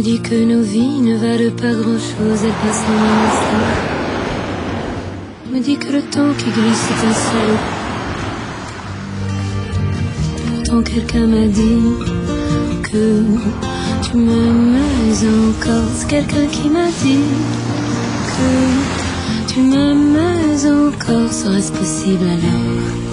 me dis que nos vies ne valent pas grand-chose, elles passent en un instant. Me dit que le temps qui glisse est un salaud. Pourtant quelqu'un m'a dit que tu m'aimes encore. C'est quelqu'un qui m'a dit que tu m'aimes encore. Serait-ce possible alors?